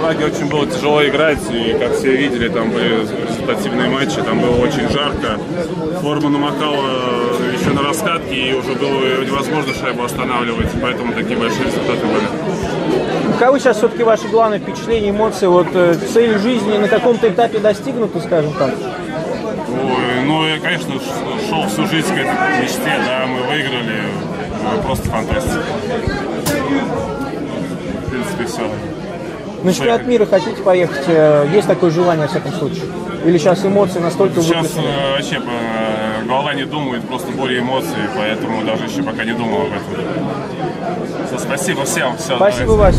Праге очень было тяжело играть, и как все видели, там были результативные матчи, там было очень жарко. Форма намокала еще на раскатке, и уже было невозможно шайбу останавливать, поэтому такие большие результаты были. Каковы сейчас все-таки ваши главные впечатления, эмоции? Вот э, цель жизни на каком-то этапе достигнута, скажем так? Ой, ну, я, конечно, шел всю жизнь к этой мечте, да, мы выиграли, просто фантастика. В принципе, все. На чемпионат мира хотите поехать? Э, Есть такое желание, во всяком случае? Или сейчас эмоции настолько Сейчас выплеснули? э, вообще э, голова не думает, просто буря эмоций, поэтому даже еще пока не думал об этом. Всё, спасибо всем. Все, Спасибо, Вася.